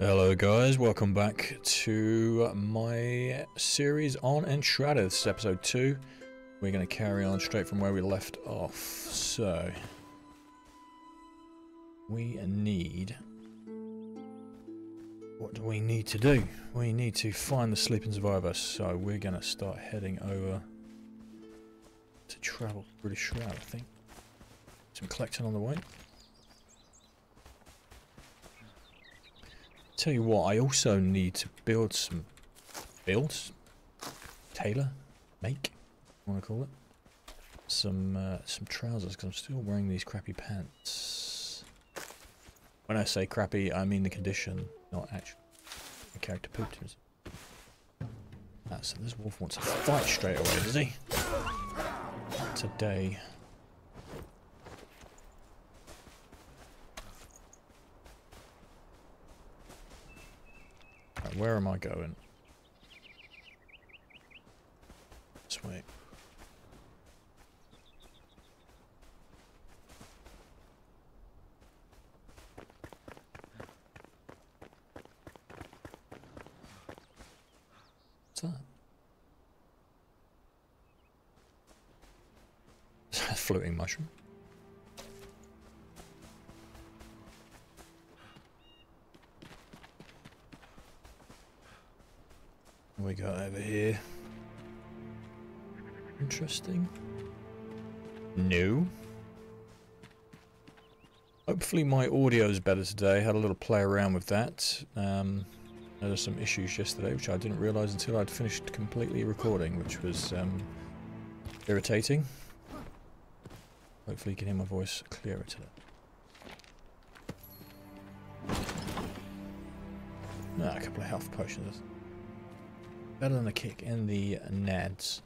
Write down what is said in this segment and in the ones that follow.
Hello guys, welcome back to my series on Enshrouded. This is episode 2. We're going to carry on straight from where we left off. So, we need... What do we need to do? We need to find the sleeping survivor, so we're going to start heading over to travel the shroud, I think. Some collecting on the way. Tell you what, I also need to build some builds, tailor, make, I want to call it, some uh, some trousers because I'm still wearing these crappy pants. When I say crappy, I mean the condition, not actually the character pooped. Ah, so this wolf wants to fight straight away, does he? Today. Right, where am I going? This way. What's that? Floating mushroom. We got over here? Interesting. New. Hopefully my audio is better today. Had a little play around with that. Um, there were some issues yesterday which I didn't realise until I'd finished completely recording, which was um, irritating. Hopefully you can hear my voice clearer today. Ah, a couple of health potions. Better than a kick in the nads.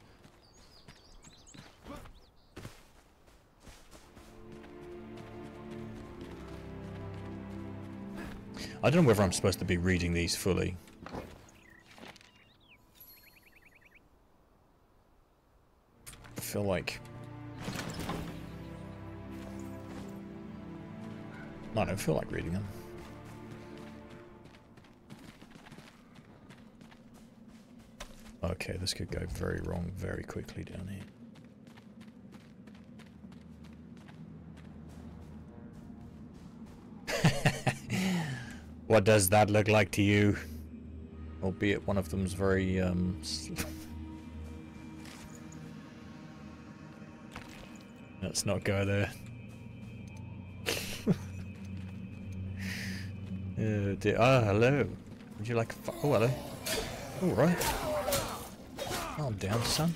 I don't know whether I'm supposed to be reading these fully. I feel like... I don't feel like reading them. Okay, this could go very wrong very quickly down here. what does that look like to you? Albeit one of them's very, um... Let's not go there. oh, dear. Ah, hello. Would you like a... Oh, hello. All right. Calm down, son.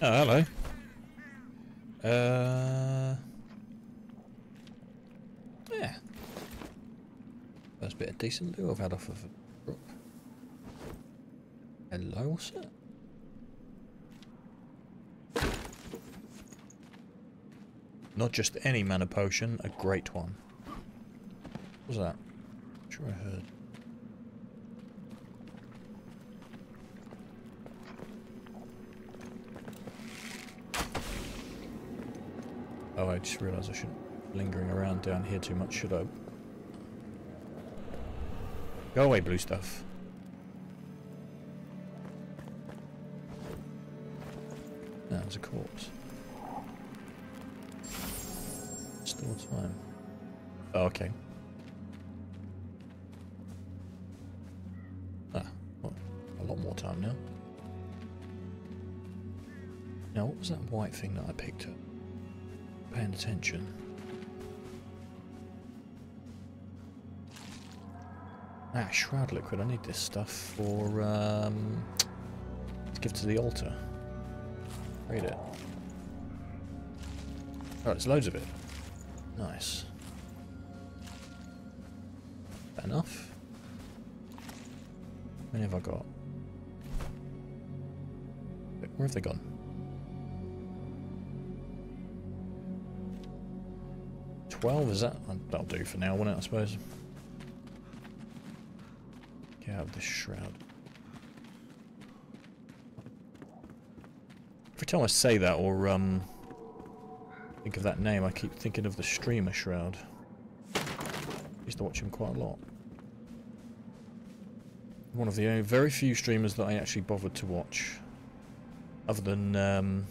Oh, hello. Uh, yeah. First bit of decent loot I've had off of a drop. Hello, what's that? Not just any mana potion, a great one. Was that? I'm sure I heard. Oh, I just realised I shouldn't be lingering around down here too much, should I? Go away, blue stuff. That was a corpse. Still time. Oh, okay. Was that white thing that I picked up? Paying attention. Ah, shroud liquid. I need this stuff for um, to give to the altar. Read it. Oh, there's loads of it. Nice. Enough? How many have I got? Where have they gone? Twelve, is that? That'll do for now, won't it, I suppose? Get out of this shroud. Every time I say that, or um, think of that name, I keep thinking of the streamer Shroud. Used to watch him quite a lot. One of the very few streamers that I actually bothered to watch. Other than um,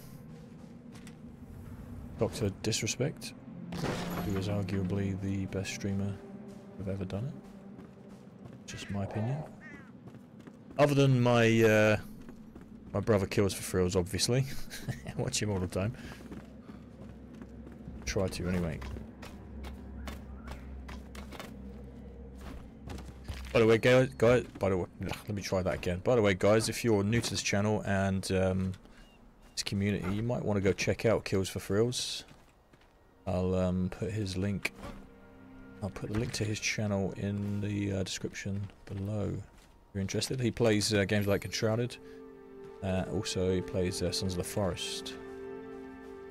Dr. Disrespect, who is arguably the best streamer who've ever done it. Just my opinion. Other than my uh, my brother Kills4Thrills, obviously. Watch him all the time. Try to anyway. By the way, guys, guys, by the way, let me try that again. By the way, guys, if you're new to this channel and um, this community, you might want to go check out Kills4Thrills. I'll um, put his link. I'll put the link to his channel in the uh, description below. If you're interested, he plays uh, games like Enshrouded. Uh, also, he plays uh, Sons of the Forest.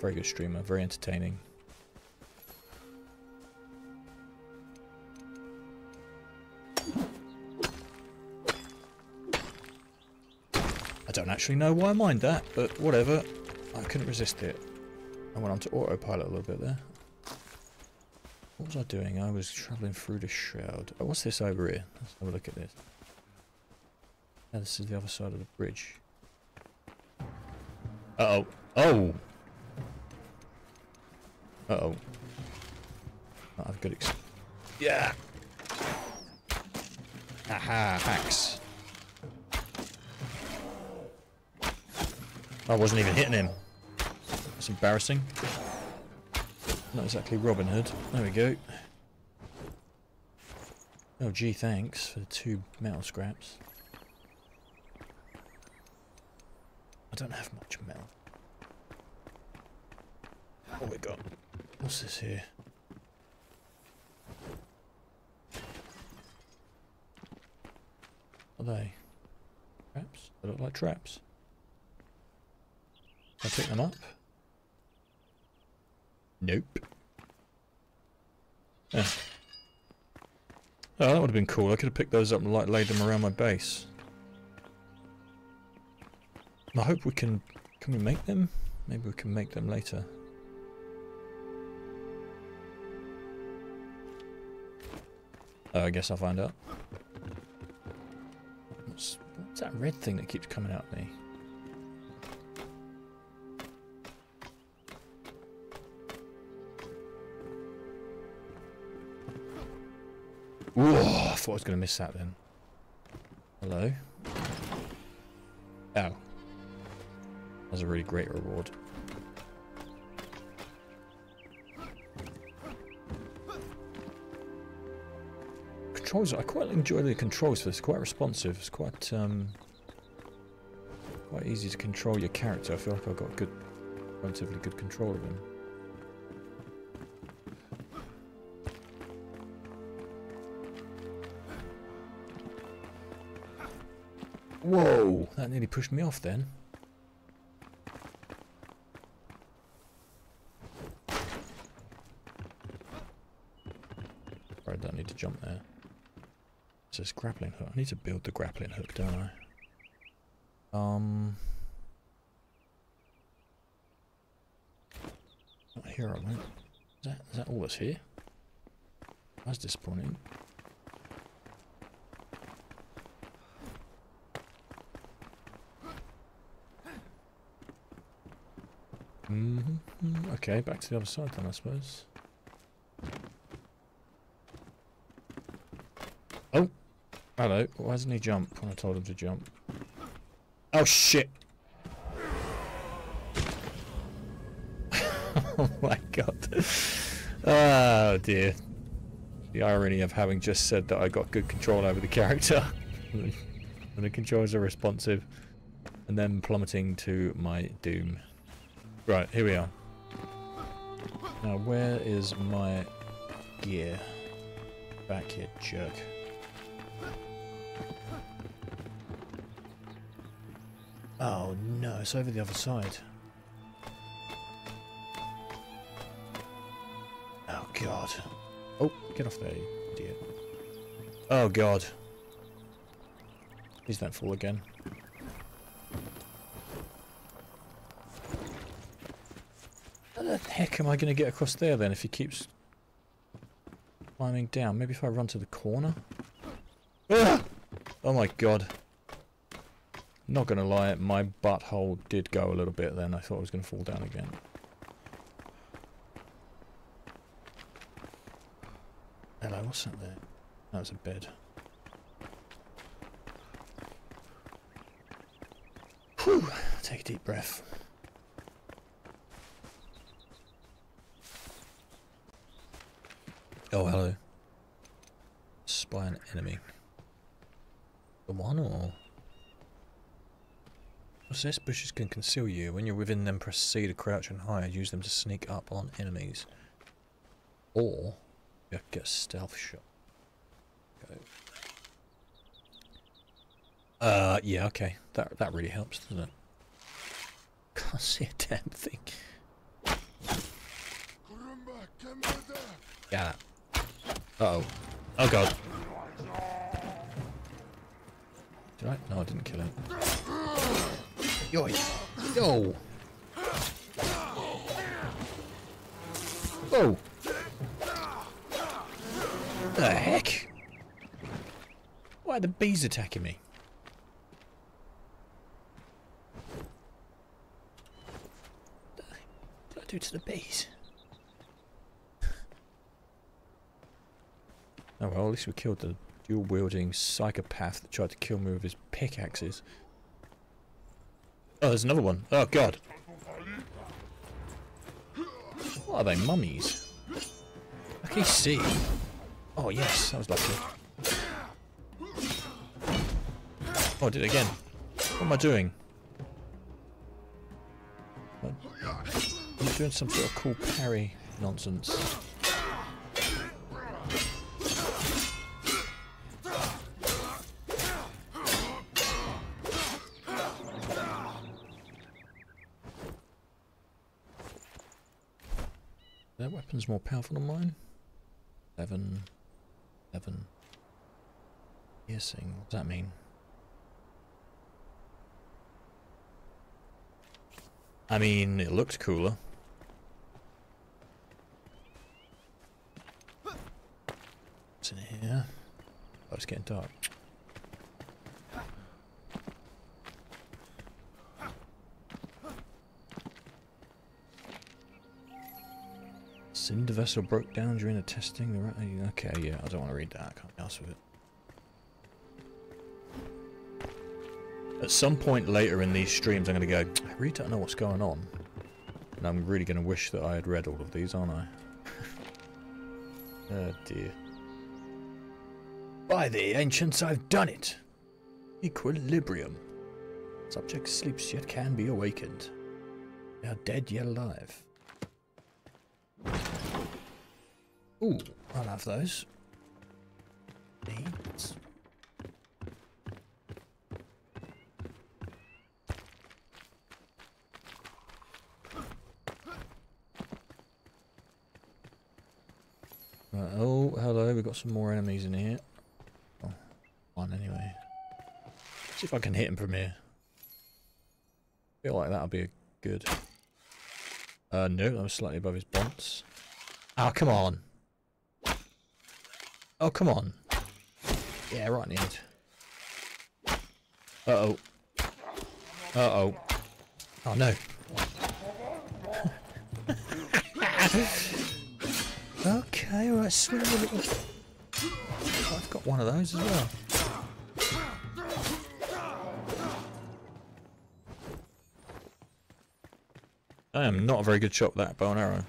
Very good streamer, very entertaining. I don't actually know why I mind that, but whatever. I couldn't resist it. I went on to autopilot a little bit there. What was I doing? I was travelling through the shroud. Oh, what's this over here? Let's have a look at this. Yeah, this is the other side of the bridge. Uh-oh. Oh! Uh-oh. I have good ex- Yeah! Aha, hacks. I wasn't even hitting him. That's embarrassing. Not exactly Robin Hood. There we go. Oh gee, thanks for the two metal scraps. I don't have much metal. What we got? What's this here? Are they? Traps? They look like traps. I pick them up? Nope. Yeah. Oh, that would have been cool. I could have picked those up and like laid them around my base. I hope we can... Can we make them? Maybe we can make them later. Oh, I guess I'll find out. What's, what's that red thing that keeps coming out at me? Whoa, I thought I was going to miss that then. Hello? Oh. That's a really great reward. Controls, I quite enjoy the controls for this, quite responsive, it's quite, um, quite easy to control your character. I feel like I've got good, relatively good control of him. Whoa! That nearly pushed me off then. I don't need to jump there. It says grappling hook. I need to build the grappling hook, don't I? Um... Not here, I went. Is that, is that all that's here? That's disappointing. Mm -hmm. Okay, back to the other side then, I suppose. Oh! Hello. Why doesn't he jump when I told him to jump? Oh, shit! oh my god. Oh dear. The irony of having just said that I got good control over the character. and the controls are responsive. And then plummeting to my doom. Right, here we are. Now, where is my gear? Back here, jerk. Oh no, it's over the other side. Oh god. Oh, get off there, idiot. Oh god. Please don't fall again. How the am I going to get across there then if he keeps climbing down? Maybe if I run to the corner? Ah! Oh my god. Not going to lie, my butthole did go a little bit then. I thought I was going to fall down again. Hello, what's that there? That was a bed. Whew. Take a deep breath. Oh, hello. Spy an enemy. The one or? What's this? Bushes can conceal you. When you're within them, press C to crouch and hide. Use them to sneak up on enemies. Or, you get a stealth shot. Go. Uh, yeah, okay. That that really helps, doesn't it? Can't see a damn thing. Yeah. Uh oh. Oh god. Did I? No, I didn't kill him. Yo! Yo! Oh! The heck? Why are the bees attacking me? What did I do to the bees? Oh well, at least we killed the dual-wielding psychopath that tried to kill me with his pickaxes. Oh, there's another one. Oh god. What are they, mummies? I can see. Oh yes, that was lucky. Oh, I did it again. What am I doing? I'm doing some sort of cool parry nonsense. Weapon's more powerful than mine. Seven. Seven. Piercing. What does that mean? I mean, it looked cooler. What's in here? Oh, it's getting dark. Cinder vessel broke down during the testing. The okay, yeah, I don't want to read that. I can't be with it. At some point later in these streams, I'm going to go, I really don't know what's going on. And I'm really going to wish that I had read all of these, aren't I? oh dear. By the ancients, I've done it! Equilibrium. Subject sleeps yet can be awakened. They are dead yet alive. Ooh, I'll have those. Right, oh, hello, we've got some more enemies in here. Oh, one anyway. See if I can hit him from here. Feel like that'll be a good. Uh, no, that was slightly above his bonds. Oh, come on. Oh, come on. Yeah, right in the end. Uh-oh. Uh-oh. Oh, no. okay, alright, swing a little... Oh, I've got one of those as well. I am not a very good shot with that bow and arrow.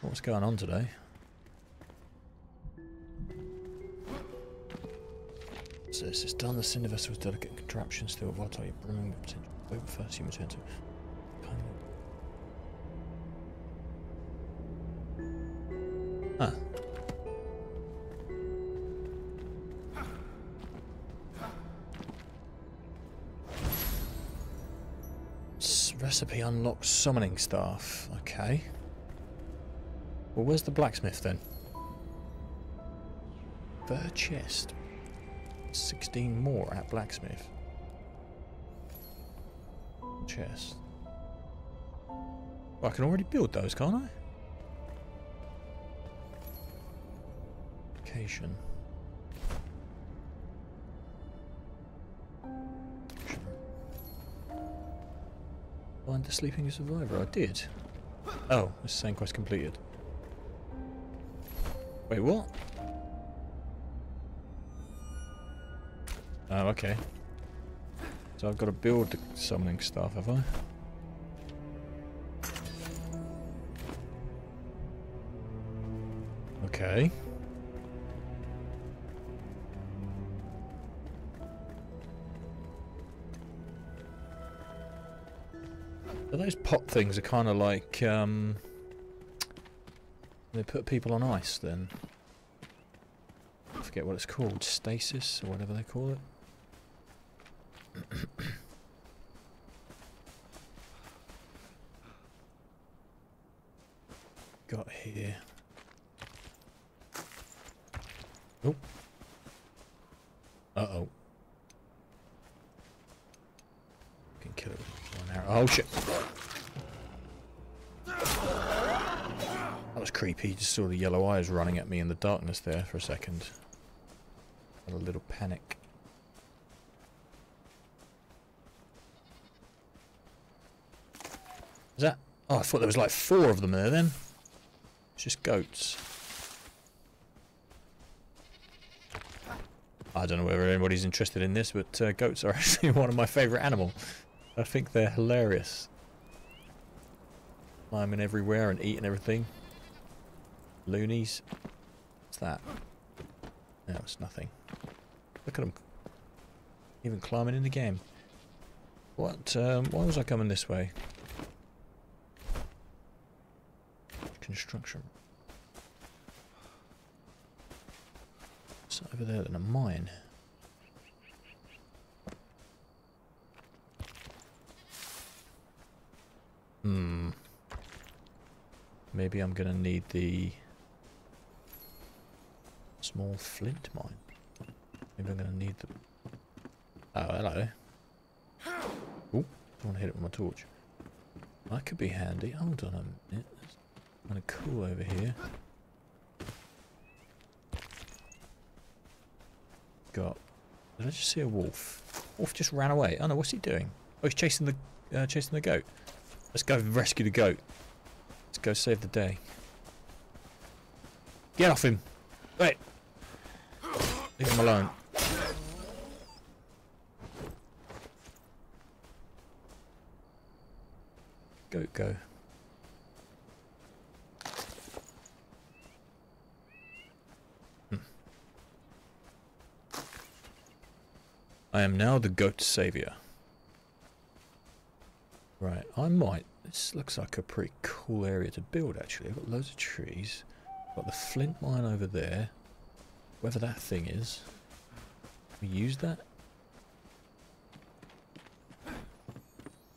What's going on today? This is done. The cinder vessel was delicate contraption, still volatile, brimming with potential. Wait, first you return to. Huh. Recipe unlocks summoning staff. Okay. Well, where's the blacksmith then? Fur chest. 16 more at blacksmith. Chest. Well, I can already build those, can't I? Location. Find the sleeping survivor. I did. Oh, it's saying quest completed. Wait, what? Oh, okay. So I've got to build the summoning staff, have I? Okay. So those pot things are kind of like, um, they put people on ice then. I forget what it's called, stasis or whatever they call it. Got here. Oh. Uh oh. Can kill it with one arrow. Oh shit. That was creepy. Just saw the yellow eyes running at me in the darkness there for a second. Had a little panic. Is that? Oh, I thought there was like four of them there then. It's just goats. I don't know whether anybody's interested in this, but uh, goats are actually one of my favourite animals. I think they're hilarious. Climbing everywhere and eating everything. Loonies. What's that? No, it's nothing. Look at them. Even climbing in the game. What? Um, why was I coming this way? Construction. It's over there than a mine. Hmm. Maybe I'm gonna need the small flint mine. Maybe I'm gonna need the. Oh, hello. Oh, I want to hit it with my torch. That could be handy. Hold on a minute. Kind of cool over here. Got. Did I just see a wolf? Wolf just ran away. Oh no, what's he doing? Oh, he's chasing the uh, chasing the goat. Let's go rescue the goat. Let's go save the day. Get off him! Wait! Leave him alone. Goat go. I am now the goat savior. Right, I might. This looks like a pretty cool area to build actually. I've got loads of trees. Got the flint mine over there. Whether that thing is. We use that? I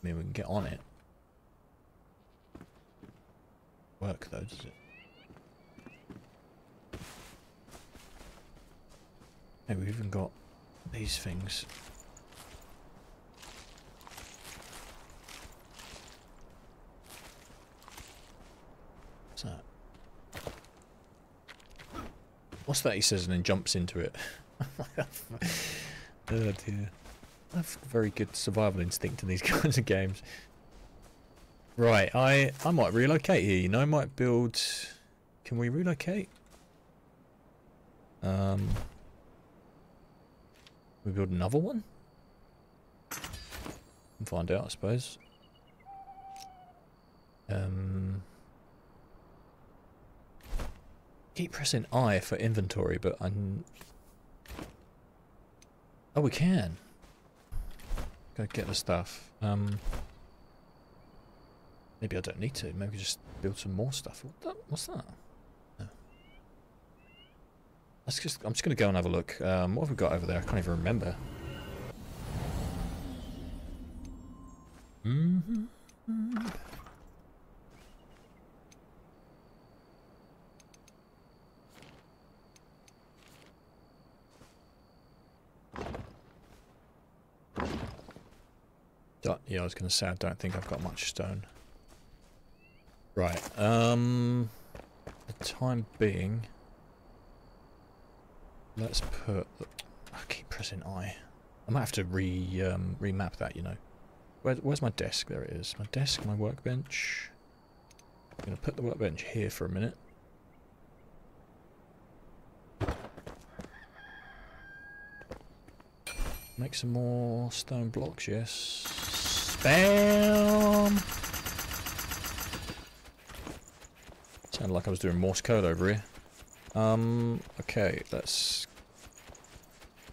mean, we can get on it. Work though, does it? Hey, we've even got these things. What's that? What's that he says and then jumps into it? oh dear. I have very good survival instinct in these kinds of games. Right, I, I might relocate here, you know, I might build... Can we relocate? Um, we build another one? And find out, I suppose. Um, keep pressing I for inventory, but I'm... Oh, we can. Go get the stuff. Um, maybe I don't need to. Maybe just build some more stuff. What the, what's that? Let's just. I'm just going to go and have a look. Um, what have we got over there? I can't even remember. Mm -hmm. yeah, I was going to say I don't think I've got much stone. Right, um... the time being... Let's put... I keep pressing I. I might have to re um, remap that, you know. Where, where's my desk? There it is. My desk, my workbench. I'm going to put the workbench here for a minute. Make some more stone blocks, yes. Spam! Sounded like I was doing Morse code over here. Um, okay, let's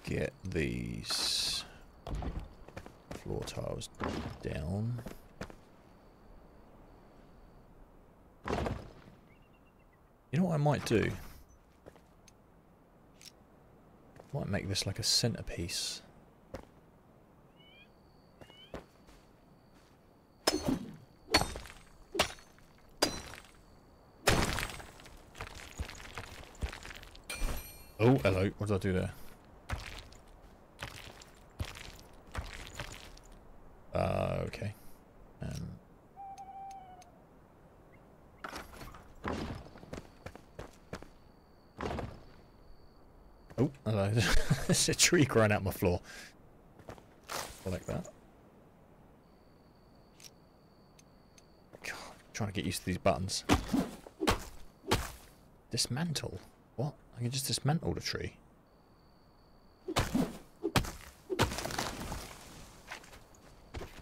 get these floor tiles down. You know what I might do? Might make this like a centerpiece. Oh, hello. What did I do there? Uh, okay. Um. Oh, hello. There's a tree growing out my floor. I like that. God, I'm trying to get used to these buttons. Dismantle? What? I can just dismantle the tree.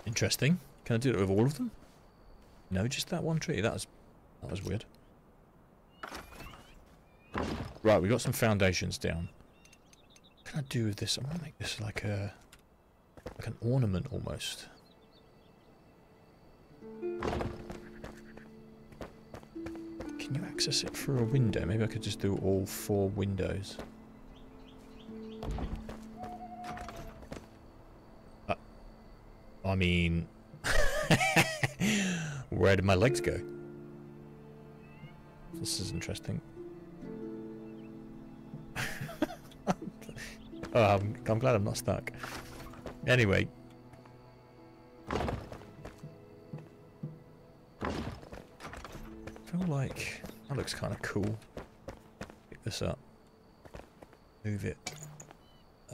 Interesting. Can I do it with all of them? No, just that one tree. That was that was weird. Right, we got some foundations down. Can I do with this? I'm gonna make this like a like an ornament almost. Can you access it through a window? Maybe I could just do all four windows. Uh, I mean... Where did my legs go? This is interesting. I'm, I'm glad I'm not stuck. Anyway, I feel like that looks kind of cool. Pick this up. Move it.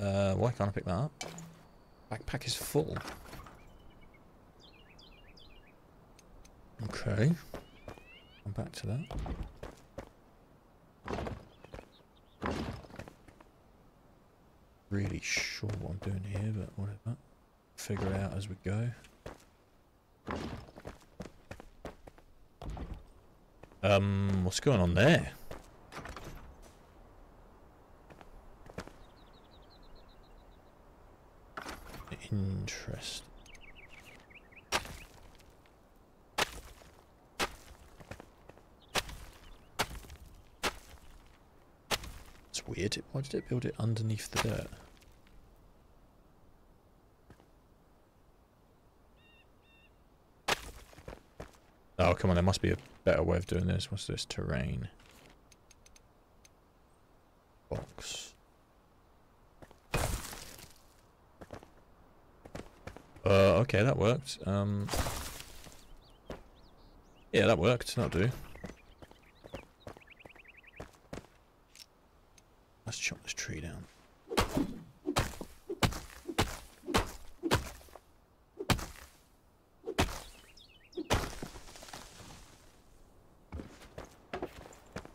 Uh, why can't I pick that up? Backpack is full. Okay. Come back to that. Really sure what I'm doing here, but whatever. Figure it out as we go. Um, what's going on there? Interest. Why did it build it underneath the dirt? Oh, come on, there must be a better way of doing this. What's this? Terrain. Box. Uh, okay, that worked. Um, yeah, that worked. That'll do. Let's chop this tree down.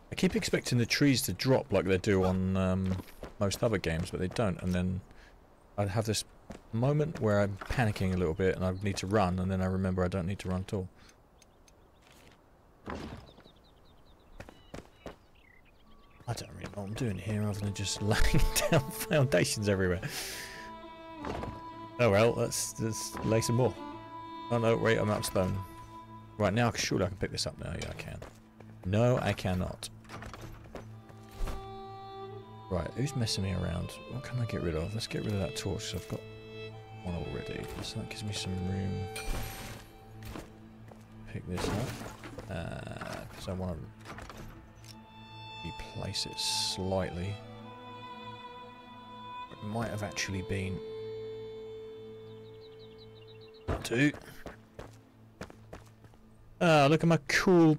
I keep expecting the trees to drop like they do on um, most other games, but they don't. And then I'd have this moment where I'm panicking a little bit and I need to run, and then I remember I don't need to run at all. I don't really know what I'm doing here other than just laying down foundations everywhere. Oh well, let's, let's lay some more. Oh no, wait, I'm out of stone. Right, now surely I can pick this up now. Yeah, I can. No, I cannot. Right, who's messing me around? What can I get rid of? Let's get rid of that torch. I've got one already. So that gives me some room. Pick this up. Because uh, I want to replace it slightly. It might have actually been two. Ah, look at my cool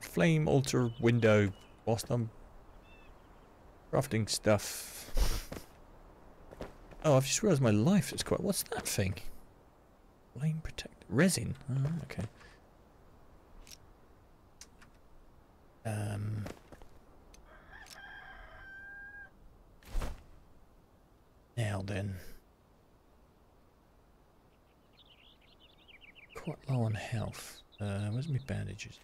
flame altar window whilst I'm crafting stuff. Oh, I've just realised my life is quite... What's that thing? Flame protect... Resin? Oh, okay. Um... Now then. Quite low on health. Uh, where's my bandages?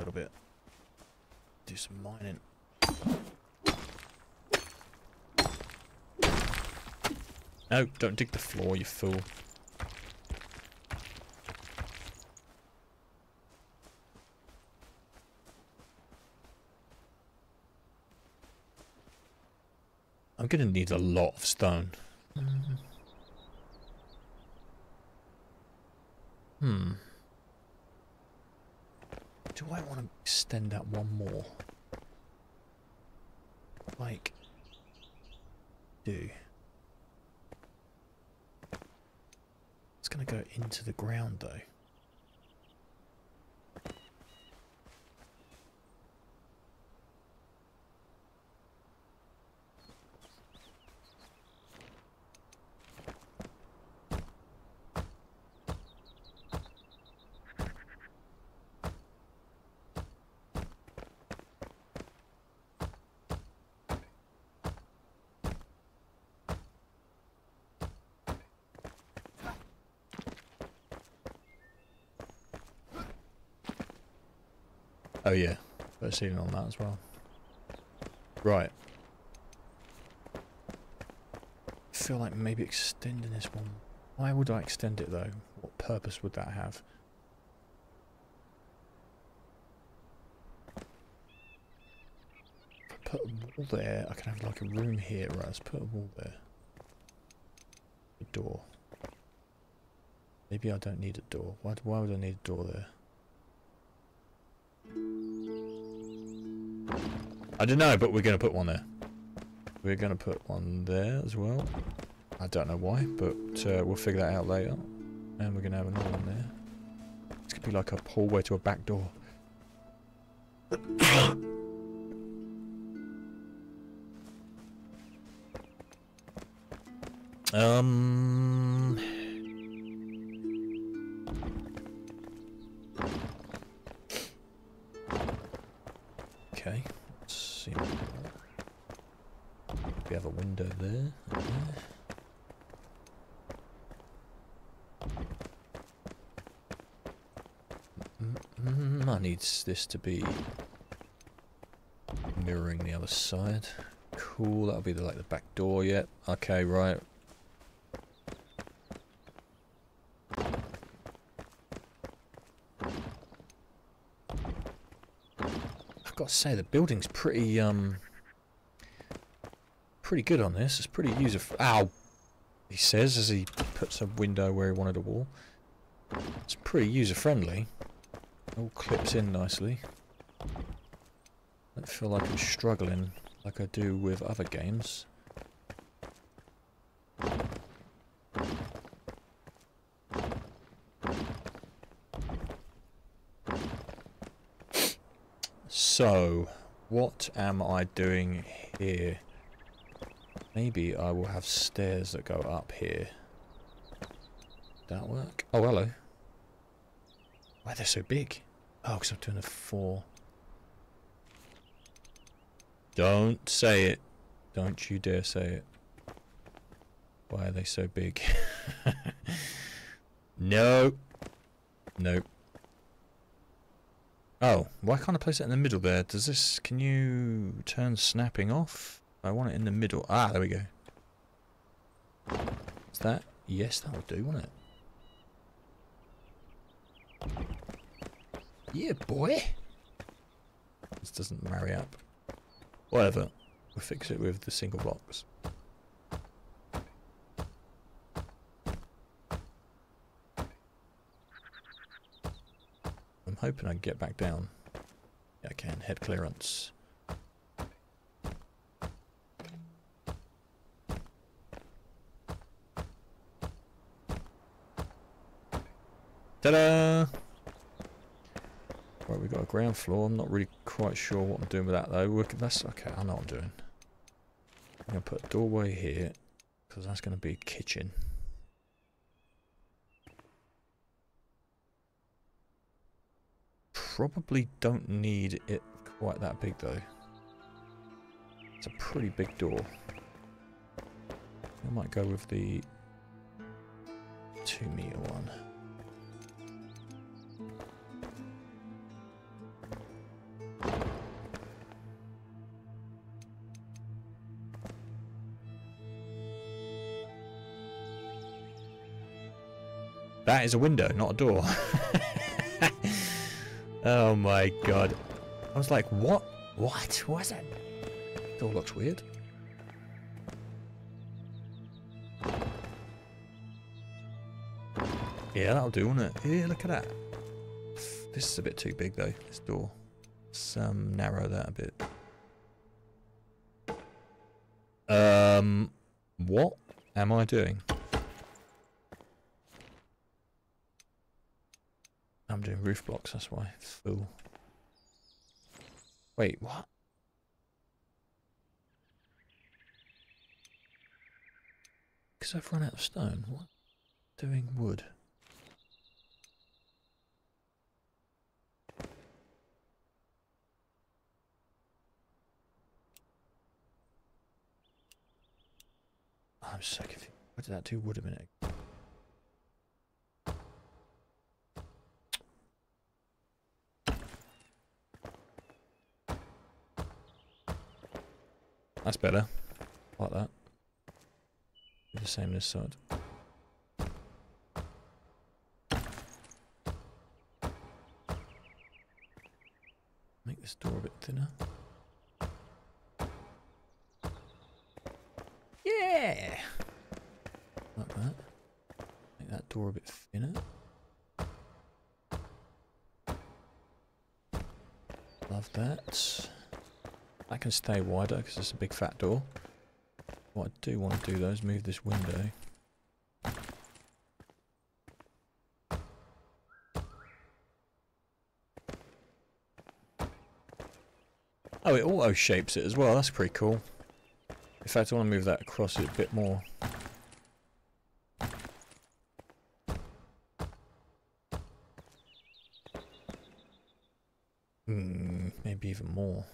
Little bit. Do some mining. No, don't dig the floor, you fool. I'm gonna need a lot of stone. Hmm. Do I want to extend that one more? Like, do. It's going to go into the ground though. Oh yeah, put a ceiling on that as well. Right. I feel like maybe extending this one. Why would I extend it though? What purpose would that have? If I put a wall there, I can have like a room here. Right, let's put a wall there. A door. Maybe I don't need a door. Why, why would I need a door there? I don't know, but we're going to put one there. We're going to put one there as well. I don't know why, but uh, we'll figure that out later. And we're going to have another one there. It's going to be like a hallway to a back door. um... Mm, I need this to be mirroring the other side. Cool, that'll be the, like the back door yet. Okay, right. I've got to say the building's pretty um pretty good on this. It's pretty user. Ow, he says as he puts a window where he wanted a wall. It's pretty user friendly. All clips in nicely. I don't feel like I'm struggling like I do with other games. So, what am I doing here? Maybe I will have stairs that go up here. That work? Oh, hello. Why they're they so big? Oh, because I'm doing a four. Don't say it. Don't you dare say it. Why are they so big? no. Nope. Oh, why can't I place it in the middle there? Does this... Can you turn snapping off? I want it in the middle. Ah, there we go. Is that... Yes, that will do, won't it? Yeah, boy! This doesn't marry up. Whatever. We'll fix it with the single box. I'm hoping I can get back down. Yeah, I can. Head clearance. Ta-da! Right, we've got a ground floor. I'm not really quite sure what I'm doing with that though. We're, that's okay, I know what I'm doing. I'm going to put a doorway here, because that's going to be a kitchen. Probably don't need it quite that big though. It's a pretty big door. I might go with the two meter one. That is a window, not a door. oh my god. I was like, what? What was it? Door looks weird. Yeah, that'll do, won't it? Yeah, look at that. This is a bit too big though, this door. Let's um, narrow that a bit. Um, what am I doing? I'm doing roof blocks, that's why. Fool. Wait, what? Because I've run out of stone. What? Doing wood. I'm so confused. What did that do wood a minute That's better. Like that. The same this side. Make this door a bit thinner. Yeah! Like that. Make that door a bit thinner. Love that. Can stay wider because it's a big fat door. What I do want to do though is move this window. Oh, it auto shapes it as well. That's pretty cool. In fact, I want to move that across it a bit more. Hmm, maybe even more.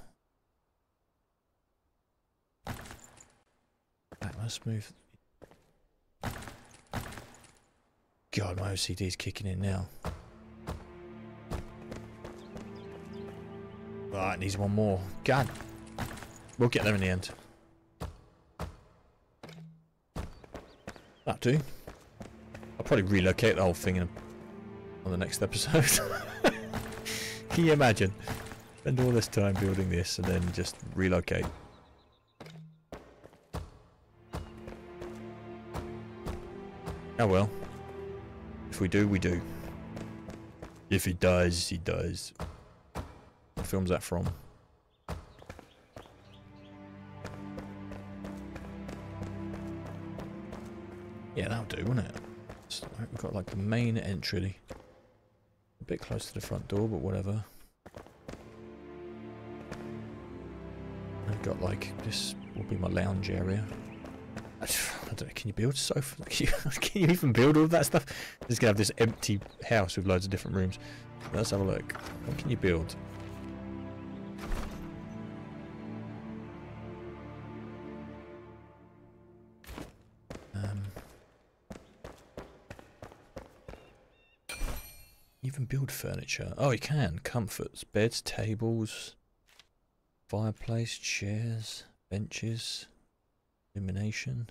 Right, let's move. God, my OCD is kicking in now. Right, needs one more. God. We'll get there in the end. That do. I'll probably relocate the whole thing in, on the next episode. Can you imagine? Spend all this time building this and then just relocate. Oh well. If we do, we do. If he does, he does. What film's that from? Yeah, that'll do, won't it? So we've got like the main entry. A bit close to the front door, but whatever. I've got like, this will be my lounge area. Don't know, can you build sofa? Can you, can you even build all of that stuff? Just gonna have this empty house with loads of different rooms. Let's have a look. What can you build? Um, even build furniture. Oh, you can. Comforts, beds, tables, fireplace, chairs, benches, illumination.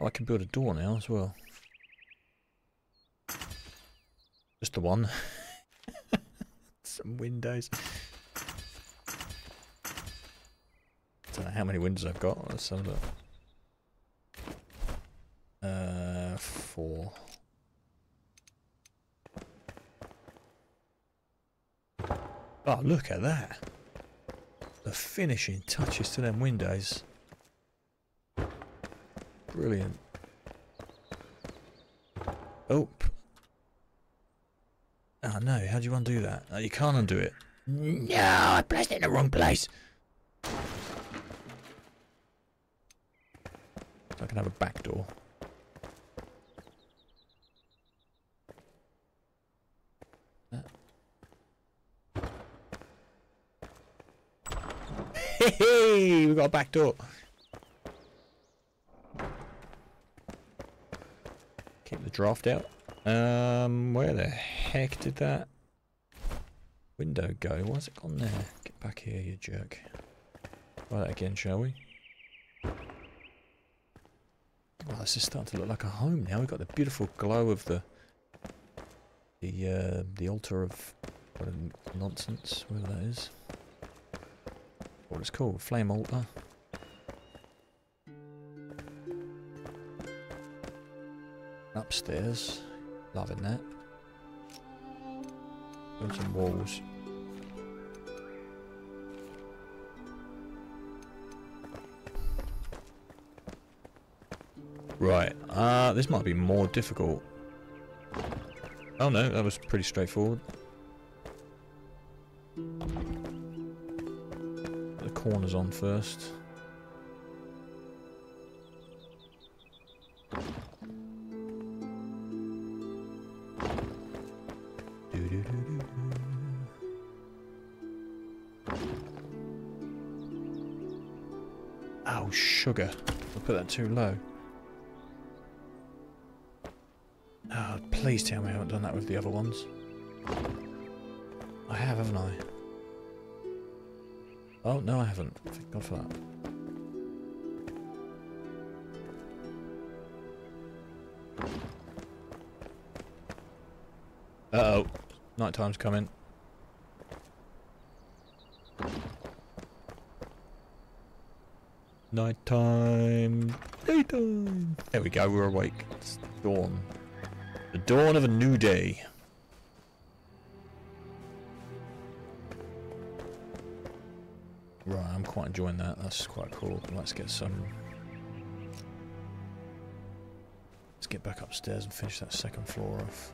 Oh, I can build a door now as well. Just the one. Some windows. Don't know how many windows I've got. Let's have a look. Uh, four. Oh, look at that. The finishing touches to them windows. Brilliant. Oh. Oh no, how do you undo that? Oh, you can't undo it. No, I placed it in the wrong place. I can have a back door. Hey, we got a back door. Keep the draft out. Um, where the heck did that window go? Why's it gone there? Get back here, you jerk. Try that again, shall we? Well, this is starting to look like a home now. We've got the beautiful glow of the the uh, the altar of what nonsense, whatever that is. What it's called, flame altar. Upstairs, loving that. Build some walls. Right, uh, this might be more difficult. Oh no, that was pretty straightforward. The corners on first. Sugar. I put that too low. Oh, please tell me I haven't done that with the other ones. I have, haven't I? Oh, no I haven't. Thank God for that. Uh-oh. Night time's coming. Nighttime. Daytime. There we go, we're awake. It's dawn. The dawn of a new day. Right, I'm quite enjoying that. That's quite cool. Let's get some... Let's get back upstairs and finish that second floor off.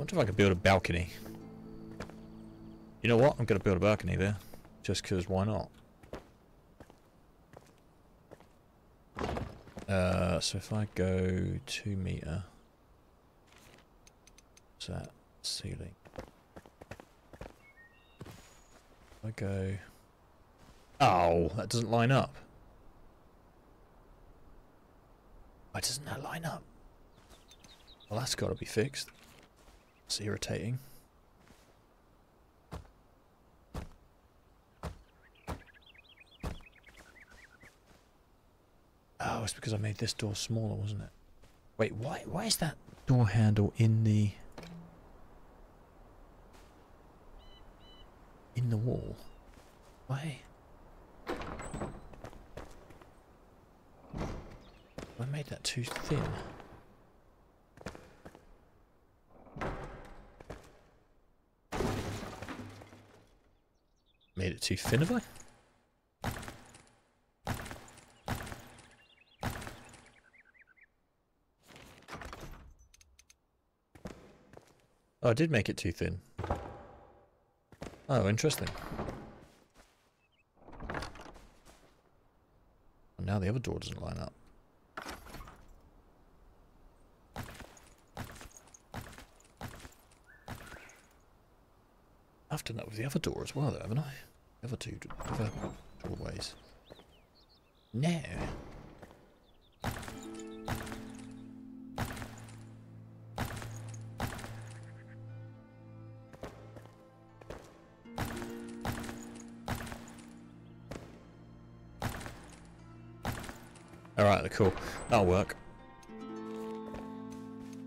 Wonder if I could build a balcony. You know what? I'm going to build a balcony there. Just because why not? Uh, so if I go 2 meter, what's that? Ceiling. If I go... Oh, that doesn't line up. Why doesn't that line up? Well, that's got to be fixed. It's irritating. Oh, it's because I made this door smaller, wasn't it? Wait, why why is that door handle in the in the wall? Why? I made that too thin. Made it too thin, have I? Oh, I did make it too thin. Oh, interesting. And now the other door doesn't line up. I've done that with the other door as well, though, haven't I? The other two other doorways. No. Alright, cool. That'll work.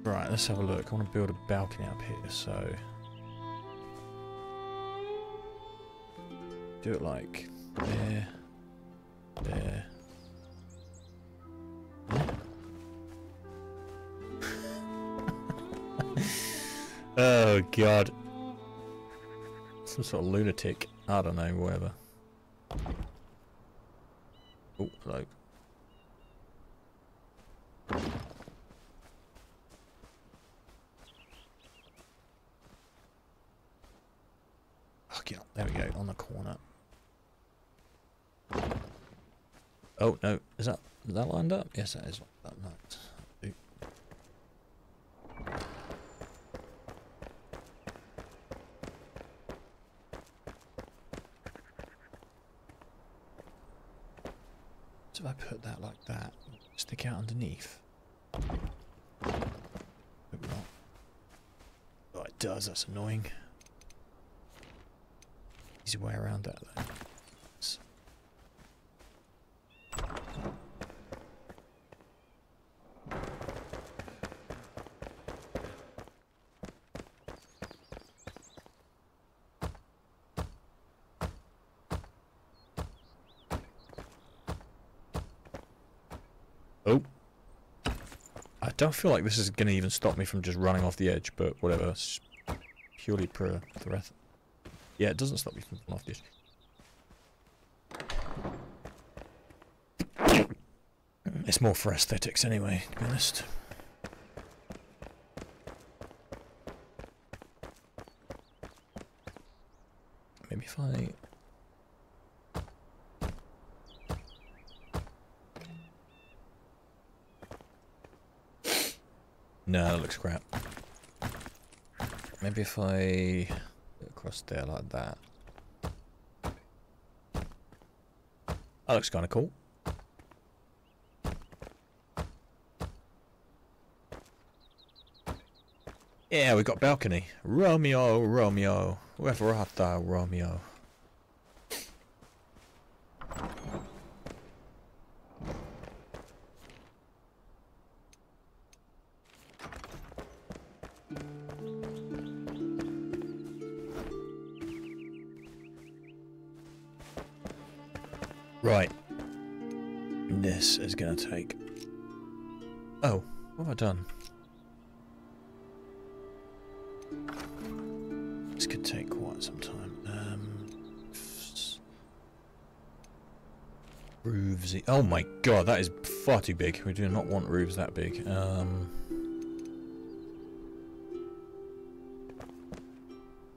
Right, let's have a look. I want to build a balcony up here, so... Do it like there, there. oh god. Some sort of lunatic. I don't know, whatever. Oh, hello. Oh, yeah, there we go, on the corner. Oh, no, is that, is that lined up? Yes, that is lined up. So if I put that like that, stick out underneath. Hope not. Oh, it does, that's annoying. Easy way around that though. Oh. I don't feel like this is going to even stop me from just running off the edge, but whatever. It's purely per threat. Yeah, it doesn't stop me from running off the edge. It's more for aesthetics anyway, to be honest. Maybe if I No, that looks crap. Maybe if I across there like that. That looks kind of cool. Yeah, we got balcony. Romeo, Romeo. Whoever art thou, Romeo? Right. This is going to take... Oh, what have I done? This could take quite some time. Um, roofs... Oh my god, that is far too big. We do not want roofs that big. Um...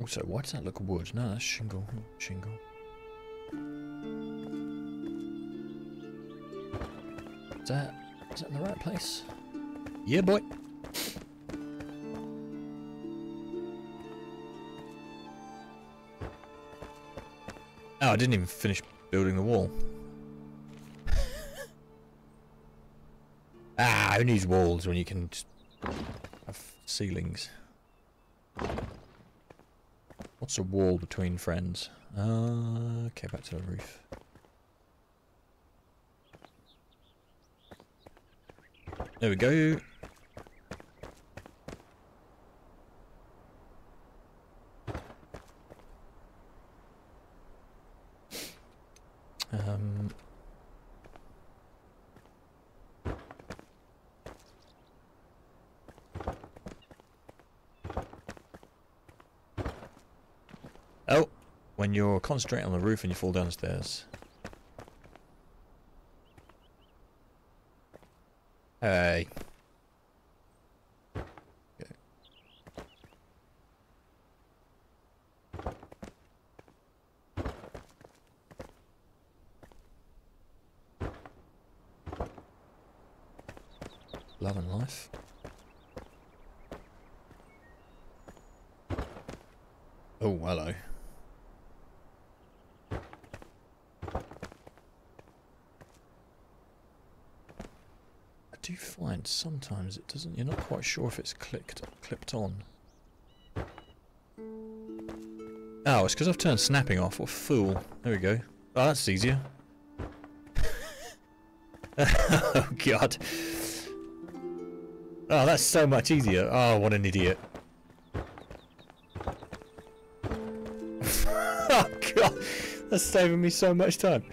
Also, why does that look wood? No, that's shingle. Shingle. Is that, is that in the right place? Yeah, boy. Oh, I didn't even finish building the wall. ah, who needs walls when you can just have ceilings? What's a wall between friends? Uh, okay, back to the roof. There we go. Um, oh, when you're concentrating on the roof and you fall downstairs. Hey. Love and life. Oh, hello. do sometimes it doesn't, you're not quite sure if it's clicked, clipped on. Oh, it's because I've turned snapping off. What a fool. There we go. Oh, that's easier. oh, God. Oh, that's so much easier. Oh, what an idiot. oh, God. That's saving me so much time.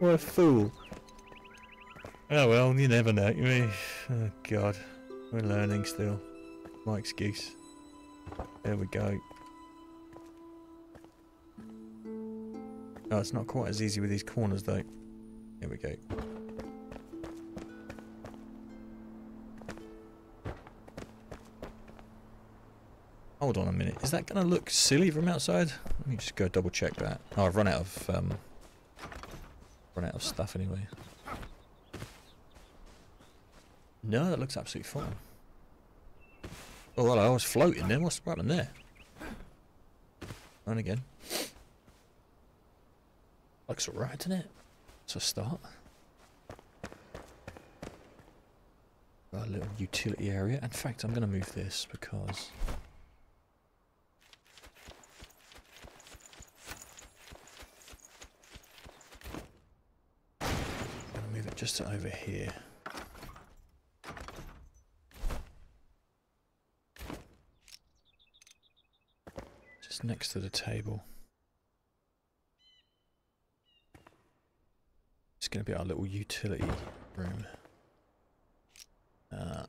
What a fool. Oh, well, you never know. Oh, God. We're learning still. My excuse. There we go. Oh, it's not quite as easy with these corners, though. Here we go. Hold on a minute. Is that going to look silly from outside? Let me just go double check that. Oh, I've run out of um, run out of stuff anyway. No, that looks absolutely fine. Oh, well, I was floating then. What's happening there? And again. Looks alright, doesn't it? A start. a little utility area. In fact, I'm going to move this because I'm going to move it just over here. Next to the table. It's going to be our little utility room. Uh,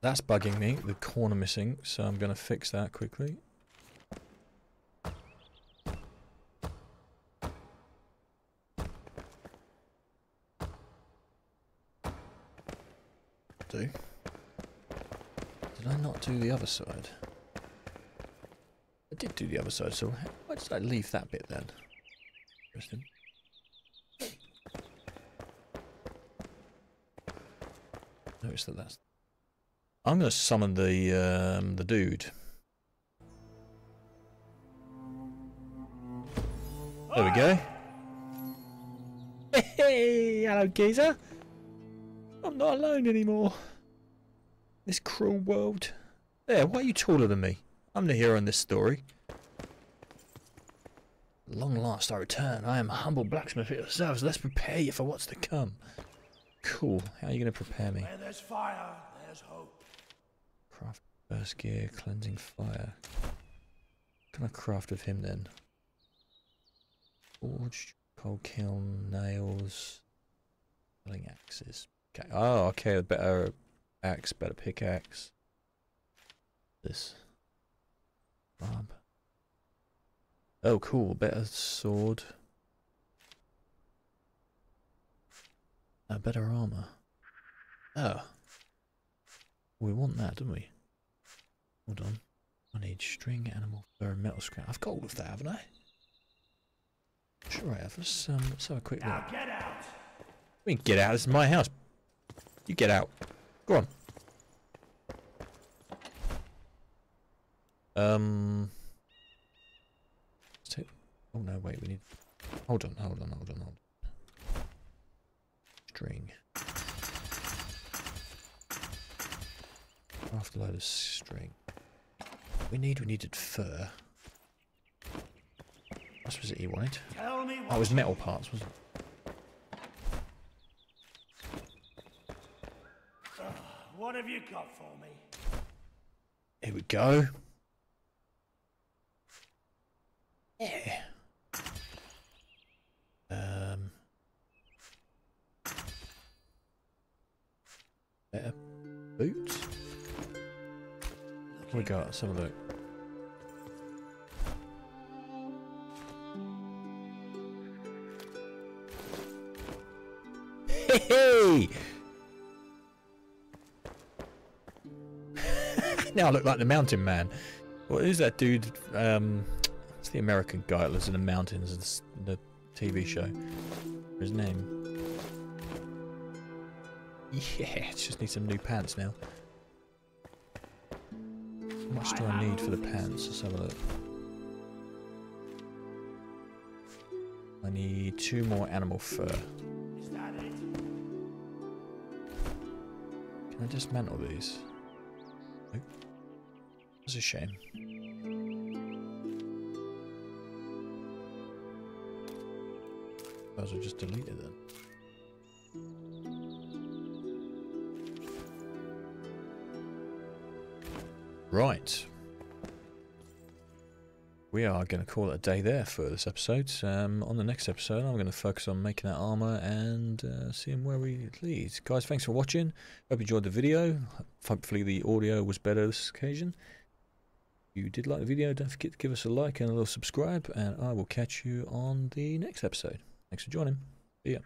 that's bugging me, the corner missing, so I'm going to fix that quickly. do. Did I not do the other side? Do the other side, so why did I leave that bit then? Interesting. Notice that that's... I'm going to summon the, um, the dude. There we go. Hey, hello geezer. I'm not alone anymore. This cruel world. There, why are you taller than me? I'm the hero in this story. Long last I return. I am a humble blacksmith yourselves. Let's prepare you for what's to come. Cool. How are you going to prepare me? Where there's fire, there's hope. Craft burst gear, cleansing fire. What can I craft with him then? Forged, coal kiln, nails, killing axes. Okay. Oh, okay. A better axe, better pickaxe. This. Bob. Oh, cool. Better sword. A better armor. Oh. We want that, don't we? Hold on. I need string, animal fur, and metal scrap. I've got all of that, haven't I? Sure I have. Let's, um, let's have a quick now look. get out. I mean, get out. This is my house. You get out. Go on. Um. Oh no! Wait, we need. Hold on! Hold on! Hold on! Hold on. String. Craft a load of string. We need. We needed fur. What was it you wanted? Tell me Oh, it was metal parts, wasn't it? Uh, what have you got for me? Here we go. Yeah. Better boots. We got? Have a look. Hey! now I look like the mountain man. What is that dude? Um, it's the American guy that lives in the mountains in the TV show. His name? Yeah, just need some new pants now. How much do I need for the pants? Let's have a look. I need two more animal fur. Is that it? Can I dismantle these? Nope. That's a shame. Those are just delete it then. Right. We are going to call it a day there for this episode. Um, on the next episode, I'm going to focus on making that armor and uh, seeing where we lead. Guys, thanks for watching. Hope you enjoyed the video. Hopefully the audio was better this occasion. If you did like the video, don't forget to give us a like and a little subscribe, and I will catch you on the next episode. Thanks for joining. See ya.